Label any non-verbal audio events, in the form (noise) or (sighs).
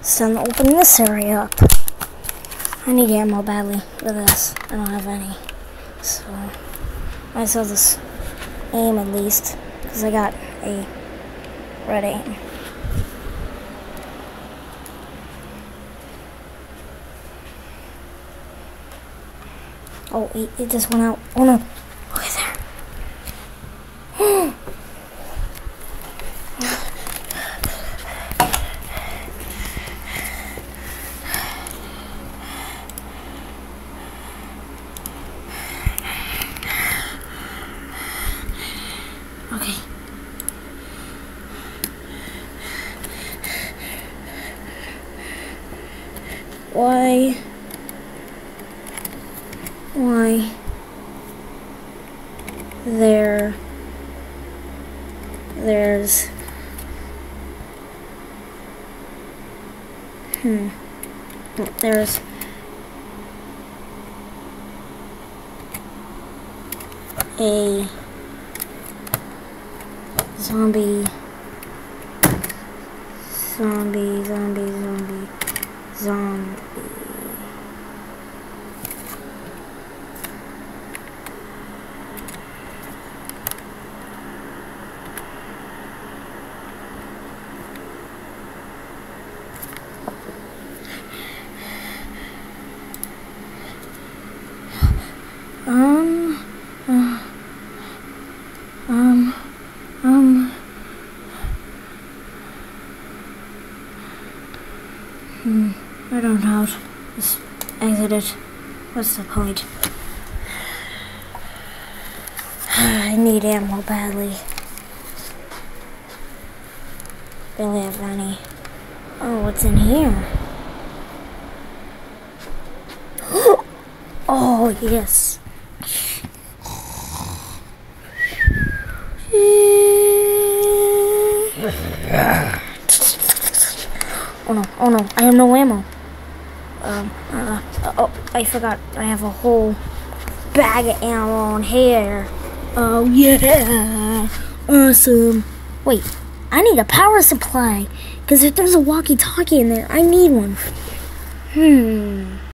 It's time to open this area up. I need ammo badly for this. I don't have any. So, might as well just aim at least. Because I got a red aim. Oh, it, it just went out. Oh no. Why? Why? There. There's. Hmm. There's. A zombie, zombie, zombie, zombie, zombie. Um, uh, um, um. Hmm, I don't know. Just exit it. What's the point? (sighs) I need ammo badly. Barely have any. Oh, what's in here? (gasps) oh, yes. (sighs) Oh no, oh no, I have no ammo. Um, uh, oh, I forgot. I have a whole bag of ammo in here. Oh yeah, awesome. Wait, I need a power supply. Because if there's a walkie-talkie in there, I need one. Hmm.